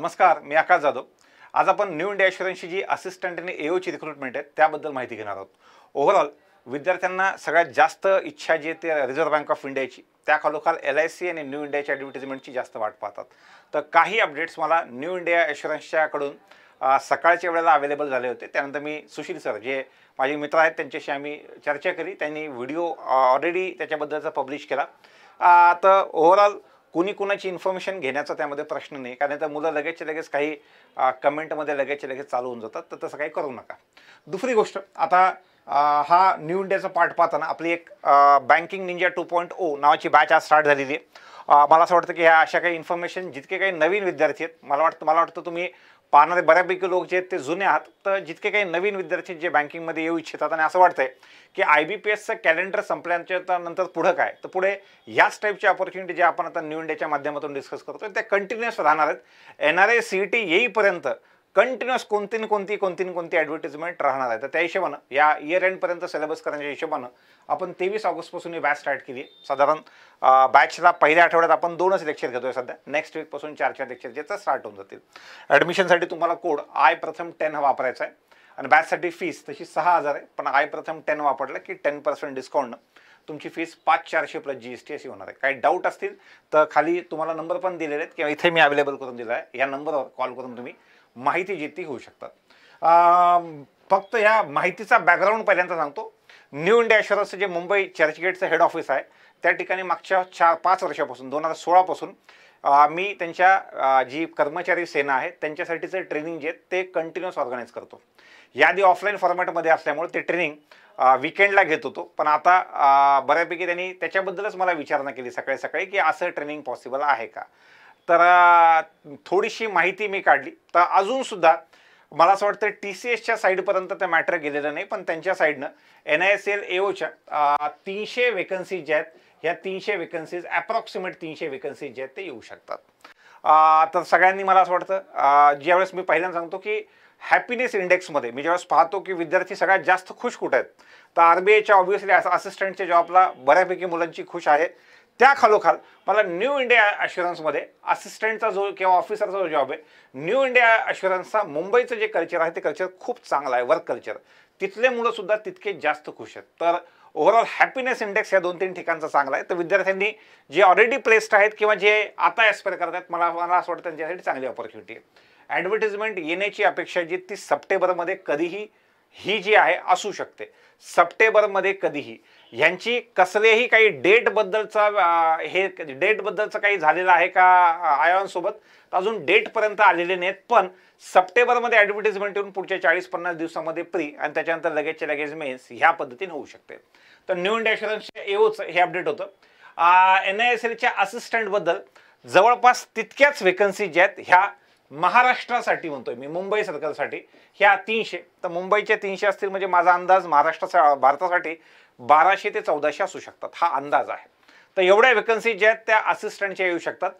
नमस्कार मी आकाश जाधव. आज आपण न्यू इंडिया इन्शुरन्सची जी असिस्टंट आणि एओची रिक्रुटमेंट आहे त्याबद्दल माहिती घेणार आहोत. ओव्हरऑल विद्यार्थ्यांना सगळ्यात जास्त इच्छा जी आहे ते रिझर्व्ह बँक ऑफ इंडियाची त्या खालोखाल एल आय सी आणि न्यू इंडियाच्या ॲडव्हर्टिजमेंटची जास्त वाट पाहतात. तर काही अपडेट्स मला न्यू इंडिया इन्शुरन्सच्याकडून सकाळच्या वेळेला अवेलेबल झाले होते. त्यानंतर मी सुशील सर जे माझे मित्र आहेत त्यांच्याशी आम्ही चर्चा केली. त्यांनी व्हिडिओ ऑलरेडी त्याच्याबद्दलचा पब्लिश केला. तर ओव्हरऑल कुणी कुणाची इन्फॉर्मेशन घेण्याचा त्यामध्ये प्रश्न नाही. कारण तर मुलं लगेचच्या लगेच काही कमेंटमध्ये लगेच लगेच चालू होऊन जातात. तर तसं काही करू नका. दुसरी गोष्ट आता हा न्यू इंडियाचा पार्ट पाहताना आपली एक banking ninja two point O नावाची बॅच आज स्टार्ट झालेली आहे. मला असं वाटतं की ह्या अशा काही इन्फॉर्मेशन जितके काही नवीन विद्यार्थी आहेत मला वाटतं मला वाटतं तुम्ही पाहणारे बऱ्यापैकी लोक जे आहेत ते जुने आहात. तर जितके काही नवीन विद्यार्थी जे बँकिंगमध्ये येऊ इच्छितात आणि असं वाटतंय की आय बी पी एसचं कॅलेंडर संपल्याच्या नंतर पुढं काय? तर पुढे याच टाईपची ऑपॉर्च्युनिटी जे आपण आता न्यू इंडियाच्या माध्यमातून डिस्कस करतो त्या कंटिन्युअस राहणार आहेत. N R A C E T येईपर्यंत कंटिन्युअस कोणती ना कोणती कोणती ना कोणती ॲडव्हर्टिजमेंट राहणार आहे. तर त्या हिशोबानं या इयर एंडपर्यंत सिलेबस करण्याच्या हिशोबानं आपण तेवीस ऑगस्टपासून ही बॅच स्टार्ट केली आहे. साधारण बॅचला पहिल्या आठवड्यात आपण दोनच लेक्चर घेतोय सध्या. नेक्स्ट वीकपासून चार चार लेक्चर ज्याचा स्टार्ट होऊन जातील. ॲडमिशनसाठी तुम्हाला कोड आय प्रथम टेन हा वापरायचा आहे. आणि बॅचसाठी फीस तशी सहा हजार आहे. पण आय प्रथम टेन वापरलं की टेन पर्सेंट डिस्काउंट तुमची फीस पाच चारशे प्लस जी एस टी अशी होणार आहे. काही डाऊट असतील तर खाली तुम्हाला नंबर पण दिलेले आहेत किंवा इथे मी अवेलेबल करून दिला आहे. या नंबरवर कॉल करून तुम्ही माहिती जेती होऊ शकतात. फक्त ह्या माहितीचा बॅकग्राऊंड पहिल्यांदा सांगतो. न्यू इंडिया इन्शुरन्सचं जे मुंबई चर्चगेटचं हेड ऑफिस आहे त्या ठिकाणी मागच्या चार पाच वर्षापासून दोन हजार सोळापासून मी त्यांच्या जी कर्मचारी सेना आहे त्यांच्यासाठीचं ट्रेनिंग जे ते कंटिन्युअस ऑर्गनाईज करतो. याआधी ऑफलाईन फॉर्मॅटमध्ये असल्यामुळे ते ट्रेनिंग विकेंडला घेत होतो. पण आता बऱ्यापैकी त्यांनी त्याच्याबद्दलच मला विचारणा केली सकाळी सकाळी की असं ट्रेनिंग पॉसिबल आहे का? तर थोडीशी माहिती मी काढली. तर अजूनसुद्धा मला असं वाटतं टी सी एसच्या साईडपर्यंत ते मॅटर गेलेलं नाही पण त्यांच्या साईडनं एन आय एस एल एओच्या तीनशे वेकन्सीज ज्या आहेत ह्या तीनशे वेकन्सीज अप्रॉक्सिमेट तीनशे वेकन्सीज ज्या आहेत ते येऊ शकतात. तर सगळ्यांनी मला असं वाटतं ज्यावेळेस मी पहिल्यांदा सांगतो की हॅपीनेस इंडेक्समध्ये मी ज्यावेळेस पाहतो की विद्यार्थी सगळ्यात जास्त खुश कुठे आहेत तर आर बी आयच्या ऑब्व्हियसली असिस्टंटच्या जॉबला बऱ्यापैकी मुलांची खुश आहे. त्या खालोखाल मला न्यू इंडिया अश्युरन्समध्ये असिस्टंटचा जो किंवा ऑफिसरचा जो जॉब आहे न्यू इंडिया अश्युरन्सचा मुंबईचं जे कल्चर आहे ते कल्चर खूप चांगलं आहे वर्क कल्चर तिथले मुलंसुद्धा तितके जास्त खुश आहेत. तर ओव्हरऑल हॅपीनेस इंडेक्स या दोन तीन ठिकाणचा चांगला आहे. तर विद्यार्थ्यांनी जे ऑलरेडी प्लेस्ड आहेत किंवा जे आता ॲस्पायर करत आहेत मला मला असं वाटतं त्यांच्यासाठी चांगली ऑपॉर्च्युनिटी आहे. ॲडव्हर्टिजमेंट येण्याची अपेक्षा जी ती सप्टेंबरमध्ये कधीही ही जी आहे असू शकते. सप्टेंबरमध्ये कधीही. ह्यांची कसलेही काही डेटबद्दलचा हे डेटबद्दलचं काही झालेलं आहे का आयॉनसोबत तर अजून डेटपर्यंत आलेले नाहीत पण सप्टेंबरमध्ये ॲडव्हर्टिजमेंट येऊन पुढच्या चाळीस पन्नास दिवसामध्ये प्री आणि त्याच्यानंतर लगेचच्या लगेच मेन्स ह्या पद्धतीने होऊ शकते. तर न्यू इंडिया इन्शुरन्सच्या एओचं हे अपडेट होतं. एन आय एस एलच्या असिस्टंटबद्दल जवळपास तितक्याच वेकन्सी ज्या आहेत ह्या महाराष्ट्रासाठी म्हणतोय मी मुंबई सर्कलसाठी ह्या तीनशे तर मुंबईच्या तीनशे असतील म्हणजे माझा अंदाज महाराष्ट्राचा भारतासाठी बाराशे ते चौदाशे असू शकतात. हा अंदाज आहे. तर एवढ्या वेकन्सी ज्या आहेत त्या असिस्टंटच्या येऊ शकतात.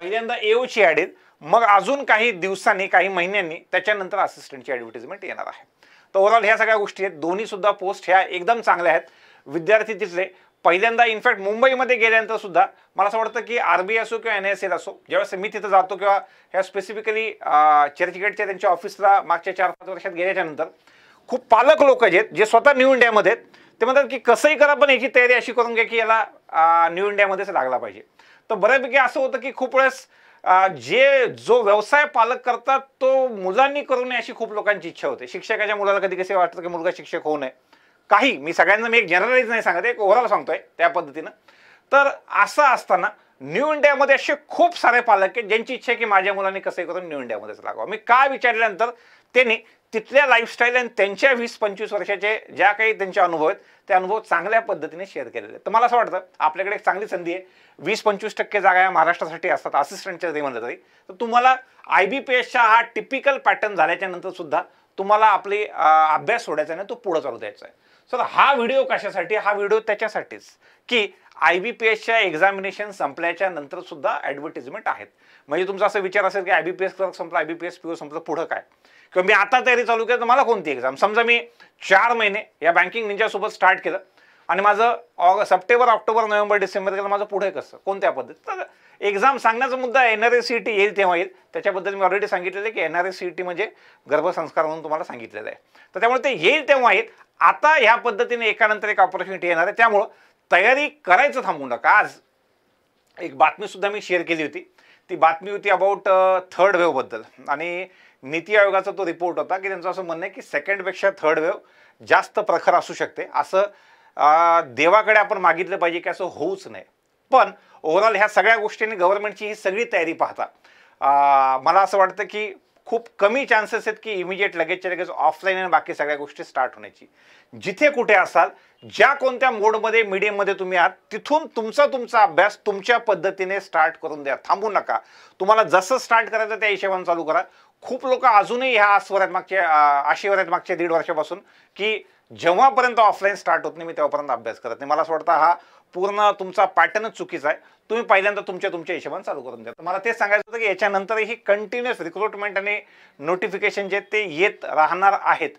पहिल्यांदा एओची ॲड येईल मग अजून काही दिवसांनी काही महिन्यांनी त्याच्यानंतर असिस्टंटची ॲडव्हर्टिजमेंट येणार आहे. तर ओव्हरऑल ह्या सगळ्या गोष्टी आहेत. दोन्हीसुद्धा पोस्ट ह्या एकदम चांगल्या आहेत. विद्यार्थी तिथले पहिल्यांदा इनफॅक्ट मुंबईमध्ये गेल्यानंतर सुद्धा मला असं वाटतं की आर बी असो किंवा एन एस एल असो ज्यावेळेस मी तिथं जातो किंवा ह्या स्पेसिफिकली चर्चगेटच्या त्यांच्या ऑफिसला मागच्या चार पाच वर्षात गेल्याच्यानंतर खूप पालक लोक जे आहेत जे स्वतः न्यू इंडियामध्ये आहेत. ते म्हणतात की कसंही करा पण याची तयारी अशी करून घ्या की याला न्यू इंडियामध्येच लागला पाहिजे. तर बऱ्यापैकी असं होतं की खूप वेळेस जे जो व्यवसाय पालक करतात तो मुलांनी करू नये अशी खूप लोकांची इच्छा होते. शिक्षकाच्या मुलाला कधी कसे वाटतं की मुलगा शिक्षक होऊ नये? काही मी सगळ्यांना मी एक जनरलाइज नाही सांगत एक ओव्हरऑल सांगतोय त्या पद्धतीनं. तर असं असताना न्यू इंडियामध्ये असे खूप सारे पालक आहेत ज्यांची इच्छा आहे की माझ्या मुलांनी कसं करून न्यू इंडियामध्येच लागावं. मी का विचारल्यानंतर त्यांनी तिथल्या लाईफस्टाईल आणि त्यांच्या वीस पंचवीस वर्षाचे ज्या काही त्यांचे अनुभव आहेत ते अनुभव चांगल्या पद्धतीने शेअर केलेले आहेत. तर मला असं वाटतं आपल्याकडे एक चांगली संधी आहे. वीस पंचवीस टक्के जागा या महाराष्ट्रासाठी असतात असिस्टंटच्या जरी म्हणलं तरी. तर तुम्हाला आय बी पी एसच्या हा टिपिकल पॅटर्न झाल्याच्यानंतर सुद्धा तुम्हाला आपली अभ्यास सोडायचा नाही तो पुढं चालू द्यायचा आहे. सर हा व्हिडिओ कशासाठी? हा व्हिडिओ त्याच्यासाठीच. की आय बी पी एसच्या एक्झामिनेशन संपल्याच्या नंतर सुद्धा ॲडव्हर्टिजमेंट आहेत. म्हणजे तुमचा असं विचार असेल की I B P S clerk संपला I B P S P O संपलं पुढं काय? किंवा मी आता तयारी चालू केली तर मला कोणती एक्झाम समजा मी चार महिने या बँकिंग निंजासोबत स्टार्ट केलं. आणि माझं Aug September October November December गेलं माझं पुढे कसं? कोणत्या पद्धतीत? तर एक्झाम सांगण्याचा मुद्दा N R S C T येईल तेव्हा येईल. त्याच्याबद्दल मी ऑलरेडी सांगितलेलं आहे की N R S C T म्हणजे गर्भसंस्कार म्हणून तुम्हाला सांगितलेलं आहे. तर त्यामुळे ते येईल तेव्हा येईल. आता ह्या पद्धतीने एकानंतर एक ऑपॉर्च्युनिटी येणार आहे. त्यामुळं तयारी करायचं थांबू नका. आज एक बातमीसुद्धा मी शेअर केली होती. ती बातमी होती अबाउट थर्ड वेव्हबद्दल आणि नीती आयोगाचा तो रिपोर्ट होता की त्यांचं असं म्हणणं आहे की सेकंडपेक्षा थर्ड वेव्ह जास्त प्रखर असू शकते. असं देवाकडे आपण मागितलं पाहिजे की असं होऊच नाही पण ओव्हरऑल ह्या सगळ्या गोष्टींनी गव्हर्नमेंटची ही सगळी तयारी पाहता. मला असं वाटतं की खूप कमी चान्सेस आहेत की इमिजिएट लगेचच्या लगेच ऑफलाईन आणि बाकी सगळ्या गोष्टी स्टार्ट होण्याची. जिथे कुठे असाल ज्या कोणत्या मोडमध्ये मीडियममध्ये तुम्ही आहात तिथून तुमचा तुमचा अभ्यास तुमच्या पद्धतीने स्टार्ट करून द्या. थांबू नका. तुम्हाला जसं स्टार्ट करायचं त्या हिशेबाने चालू करा. खूप लोक अजूनही ह्या आसवर आहेत मागच्या अं, आशेवर आहेत मागच्या दीड वर्षापासून की जेव्हापर्यंत ऑफलाईन स्टार्ट होत नाही मी तेव्हापर्यंत अभ्यास करत नाही. मला असं वाटतं हा पूर्ण तुमचा पॅटर्नच चुकीचा आहे. तुम्ही पहिल्यांदा तुमच्या तुमच्या हिशोबाने चालू करून द्या. मला तेच सांगायचं होतं की याच्यानंतरही कंटिन्युअस रिक्रुटमेंट आणि नोटिफिकेशन जे ते येत राहणार आहेत.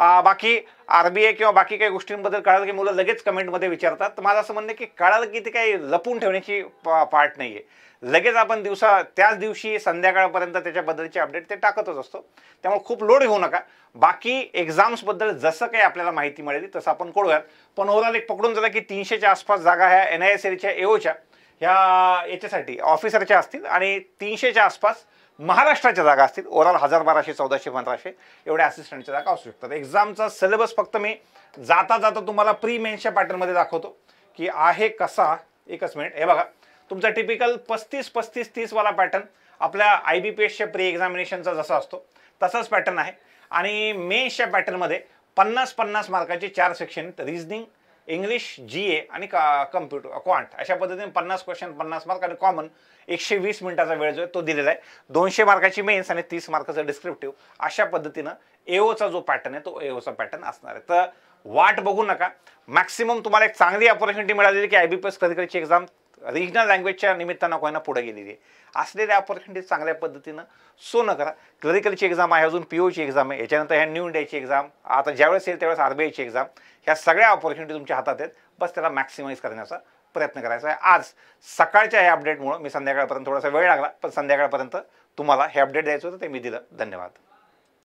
बाकी आर बी आय किंवा बाकी काही गोष्टींबद्दल कळालं की मुलं लगेच कमेंटमध्ये विचारतात. तर माझं असं म्हणणं की कळालं की ते काही लपून ठेवण्याची पार्ट नाही आहे लगेच आपण दिवसा त्याच दिवशी संध्याकाळपर्यंत त्याच्याबद्दलचे अपडेट ते टाकतच असतो. त्यामुळे खूप लोड घेऊ नका. बाकी एक्झाम्सबद्दल जसं काही आपल्याला माहिती मिळेल तसं आपण कळूयात पण ओव्हरऑल एक पकडून झालं की तीनशेच्या आसपास जागा ह्या एन आय एस एलच्या एओच्या ह्या याच्यासाठी ऑफिसरच्या असतील आणि तीनशेच्या आसपास महाराष्ट्राच्या जागा असतील. ओव्हरऑल हजार बाराशे चौदाशे पंधराशे एवढ्या असिस्टंटच्या जागा असू शकतात. एक्झामचा सिलेबस फक्त मी जाता जाता तुम्हाला प्री मेन्सच्या पॅटर्नमध्ये दाखवतो की आहे कसा. एकच मिनिट हे बघा. तुमचा टिपिकल पस्तीस पस्तीस तीसवाला पॅटर्न आपल्या आय बी पी एसच्या प्री एक्झामिनेशनचा जसा असतो तसाच पॅटर्न आहे. आणि मेन्सच्या पॅटर्नमध्ये पन्नास पन्नास मार्काचे चार section reasoning English G A आणि कम्प्युटर क्वांट अशा पद्धतीने पन्नास क्वेश्चन पन्नास मार्क आणि कॉमन एकशे वीस मिनिटाचा वेळ जो आहे तो दिलेला आहे. दोनशे मार्काची मेन्स आणि तीस मार्काचं डिस्क्रिप्टिव्ह अशा पद्धतीनं एओचा जो पॅटर्न आहे तो एओचा पॅटर्न असणार आहे. तर वाट बघू नका. मॅक्सिमम तुम्हाला एक चांगली ऑपॉर्च्युनिटी मिळालेली की आय बी पी एस कधी कधीची एक्झाम रिजनल लँग्वेजच्या निमित्तानं कोणा पुढे गेलेली आहे. असलेल्या ऑपॉर्च्युनिटीज चांगल्या पद्धतीनं सोनं करा. क्लरिकलची एक्झाम आहे अजून पी ओची एक्झाम आहे. याच्यानंतर ह्या न्यू इंडियाची एक्झाम आता ज्यावेळेस येईल त्यावेळेस आर बी आयची एक्झाम ह्या सगळ्या ऑपॉर्च्युनिटी तुमच्या हातात आहेत. बस त्याला मॅक्सिमाइज करण्याचा प्रयत्न करायचा आहे. आज सकाळच्या ह्या अपडेटमुळं मी संध्याकाळपर्यंत थोडासा वेळ लागला पण संध्याकाळपर्यंत तुम्हाला हे अपडेट द्यायचं होतं ते मी दिलं. धन्यवाद.